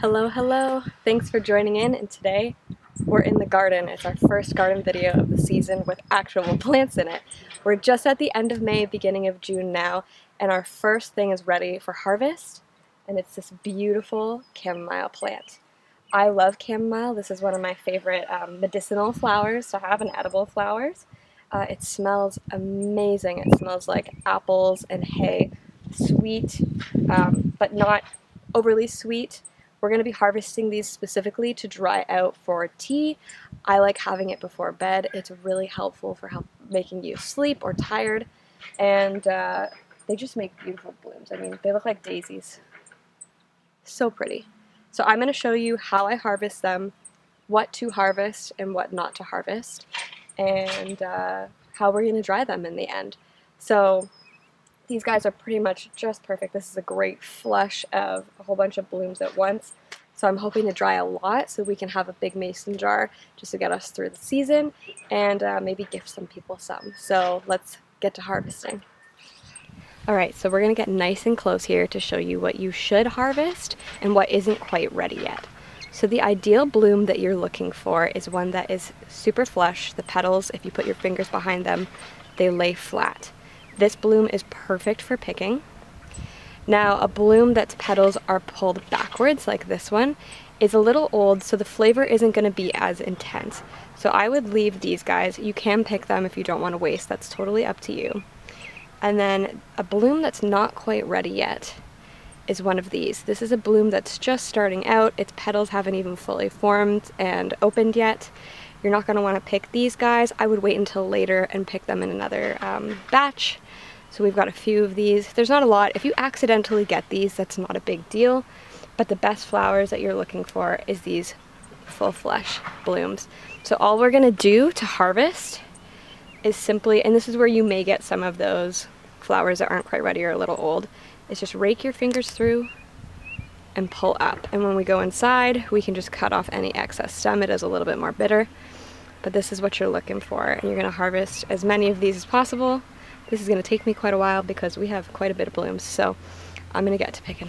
Hello, hello. Thanks for joining in and today we're in the garden. It's our first garden video of the season with actual plants in it. We're just at the end of May, beginning of June now, and our first thing is ready for harvest, and it's this beautiful chamomile plant. I love chamomile. This is one of my favorite um, medicinal flowers to have and edible flowers. Uh, it smells amazing. It smells like apples and hay. Sweet, um, but not overly sweet. We're going to be harvesting these specifically to dry out for tea. I like having it before bed. It's really helpful for help making you sleep or tired. And uh, they just make beautiful blooms. I mean, they look like daisies. So pretty. So I'm going to show you how I harvest them, what to harvest and what not to harvest, and uh, how we're going to dry them in the end. So these guys are pretty much just perfect. This is a great flush of a whole bunch of blooms at once. So I'm hoping to dry a lot so we can have a big mason jar just to get us through the season and uh, maybe gift some people some. So let's get to harvesting. Alright, so we're to get nice and close here to show you what you should harvest and what isn't quite ready yet. So the ideal bloom that you're looking for is one that is super flush. The petals, if you put your fingers behind them, they lay flat. This bloom is perfect for picking. Now, a bloom that's petals are pulled backwards, like this one, is a little old, so the flavor isn't going to be as intense. So I would leave these guys. You can pick them if you don't want to waste. That's totally up to you. And then a bloom that's not quite ready yet is one of these. This is a bloom that's just starting out. Its petals haven't even fully formed and opened yet. You're not going to want to pick these guys. I would wait until later and pick them in another um, batch so we've got a few of these. There's not a lot. If you accidentally get these, that's not a big deal. But the best flowers that you're looking for is these full flesh blooms. So all we're gonna do to harvest is simply, and this is where you may get some of those flowers that aren't quite ready or a little old, is just rake your fingers through and pull up. And when we go inside, we can just cut off any excess stem. It is a little bit more bitter, but this is what you're looking for. And you're gonna harvest as many of these as possible this is going to take me quite a while because we have quite a bit of blooms, so I'm going to get to picking.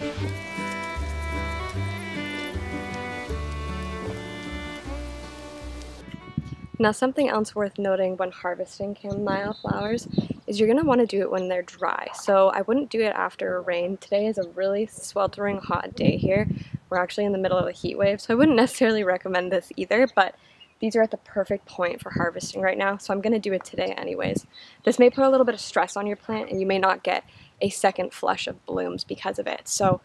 Now something else worth noting when harvesting chamomile flowers is you're going to want to do it when they're dry. So I wouldn't do it after a rain. Today is a really sweltering hot day here. We're actually in the middle of a heat wave, so I wouldn't necessarily recommend this either, but these are at the perfect point for harvesting right now, so I'm going to do it today anyways. This may put a little bit of stress on your plant and you may not get a second flush of blooms because of it. So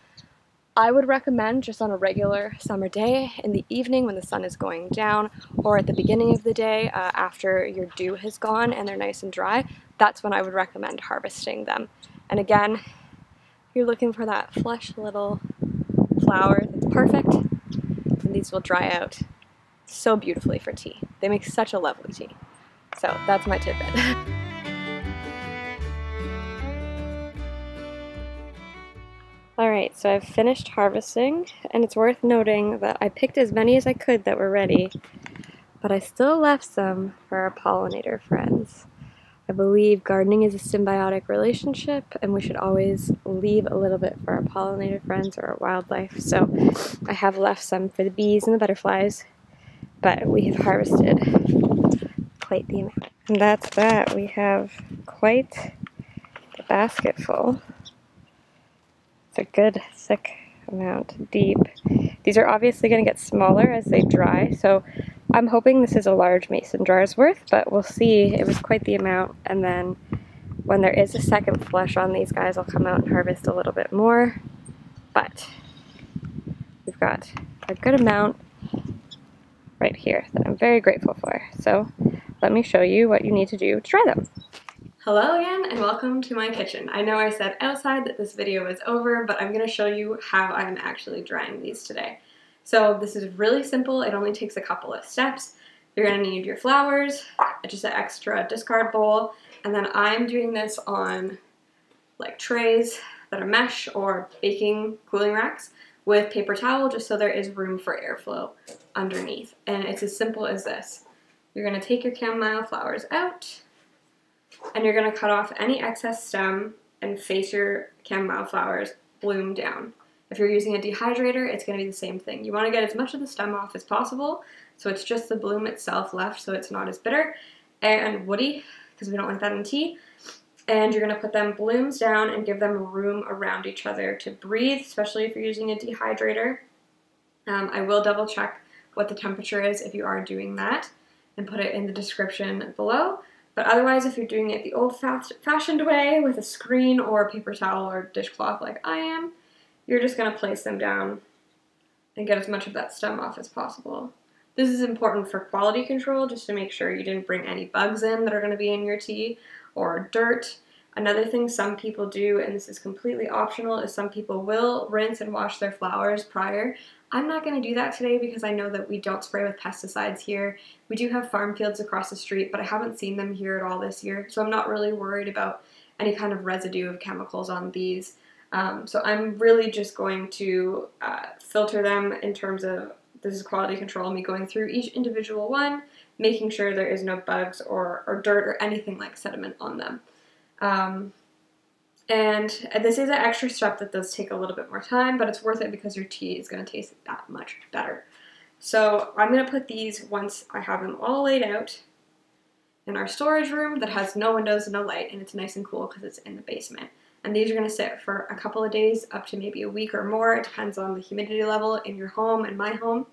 I would recommend just on a regular summer day in the evening when the sun is going down or at the beginning of the day uh, after your dew has gone and they're nice and dry, that's when I would recommend harvesting them. And again, you're looking for that flush little flower that's perfect and these will dry out so beautifully for tea. They make such a lovely tea. So that's my tidbit. Alright, so I've finished harvesting, and it's worth noting that I picked as many as I could that were ready, but I still left some for our pollinator friends. I believe gardening is a symbiotic relationship, and we should always leave a little bit for our pollinator friends or our wildlife. So I have left some for the bees and the butterflies, but we have harvested quite the amount. And that's that. We have quite the basket full. It's a good thick amount deep. These are obviously going to get smaller as they dry, so I'm hoping this is a large mason jar's worth, but we'll see. It was quite the amount, and then when there is a second flush on these guys, I'll come out and harvest a little bit more. But we've got a good amount right here that I'm very grateful for. So let me show you what you need to do to try them. Hello again and welcome to my kitchen. I know I said outside that this video was over, but I'm going to show you how I'm actually drying these today. So this is really simple. It only takes a couple of steps. You're to need your flowers, just an extra discard bowl, and then I'm doing this on like trays that are mesh or baking cooling racks with paper towel just so there is room for airflow underneath. And it's as simple as this. You're to take your chamomile flowers out and you're to cut off any excess stem and face your chamomile flowers bloom down. If you're using a dehydrator, it's going to be the same thing. You want to get as much of the stem off as possible, so it's just the bloom itself left so it's not as bitter and woody, because we don't like that in tea. And you're going to put them blooms down and give them room around each other to breathe, especially if you're using a dehydrator. Um, I will double check what the temperature is if you are doing that and put it in the description below. But otherwise, if you're doing it the old-fashioned way with a screen or a paper towel or dishcloth like I am, you're just going to place them down and get as much of that stem off as possible. This is important for quality control, just to make sure you didn't bring any bugs in that are going to be in your tea, or dirt. Another thing some people do, and this is completely optional, is some people will rinse and wash their flowers prior. I'm not going to do that today because I know that we don't spray with pesticides here. We do have farm fields across the street, but I haven't seen them here at all this year, so I'm not really worried about any kind of residue of chemicals on these. Um, so I'm really just going to uh, filter them in terms of this is quality control, me going through each individual one, making sure there is no bugs or, or dirt or anything like sediment on them. Um, and this is an extra step that does take a little bit more time, but it's worth it because your tea is going to taste that much better. So I'm going to put these once I have them all laid out in our storage room that has no windows, and no light, and it's nice and cool because it's in the basement. And these are going to sit for a couple of days, up to maybe a week or more. It depends on the humidity level in your home and my home.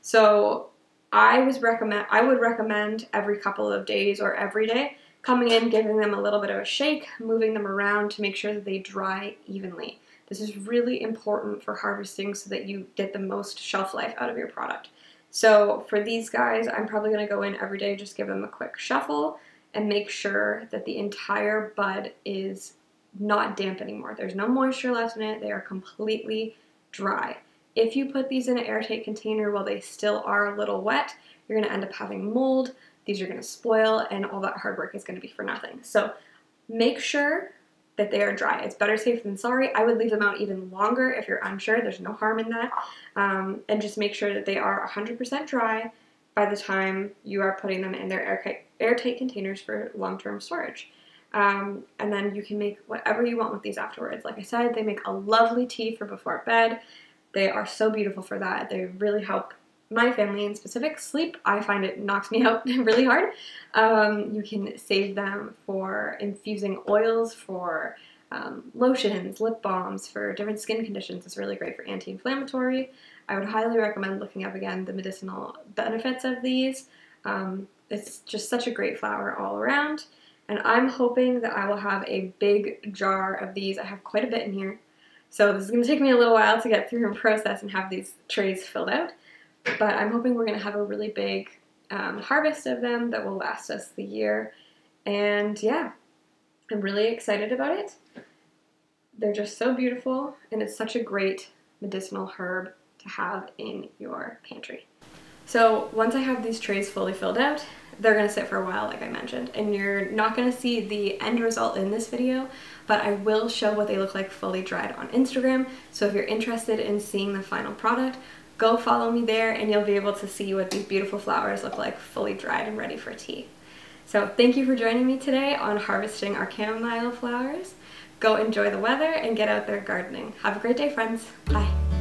So I was recommend I would recommend every couple of days or every day coming in, giving them a little bit of a shake, moving them around to make sure that they dry evenly. This is really important for harvesting so that you get the most shelf life out of your product. So for these guys, I'm probably going to go in every day, just give them a quick shuffle and make sure that the entire bud is not damp anymore. There's no moisture left in it. They are completely dry. If you put these in an airtight container while they still are a little wet, you're going to end up having mold. These are going to spoil and all that hard work is going to be for nothing. So make sure that they are dry. It's better safe than sorry. I would leave them out even longer if you're unsure. There's no harm in that. Um, and just make sure that they are 100% dry by the time you are putting them in their airtight, airtight containers for long-term storage. Um, and then you can make whatever you want with these afterwards. Like I said, they make a lovely tea for before bed. They are so beautiful for that. They really help my family in specific sleep. I find it knocks me out really hard. Um, you can save them for infusing oils, for um, lotions, lip balms, for different skin conditions. It's really great for anti-inflammatory. I would highly recommend looking up again the medicinal benefits of these. Um, it's just such a great flower all around. And I'm hoping that I will have a big jar of these. I have quite a bit in here. So this is going to take me a little while to get through and process and have these trays filled out. But I'm hoping we're going to have a really big um, harvest of them that will last us the year. And yeah, I'm really excited about it. They're just so beautiful and it's such a great medicinal herb to have in your pantry. So once I have these trays fully filled out, they're gonna sit for a while like I mentioned and you're not gonna see the end result in this video but I will show what they look like fully dried on Instagram so if you're interested in seeing the final product go follow me there and you'll be able to see what these beautiful flowers look like fully dried and ready for tea. So thank you for joining me today on harvesting our chamomile flowers. Go enjoy the weather and get out there gardening. Have a great day friends. Bye.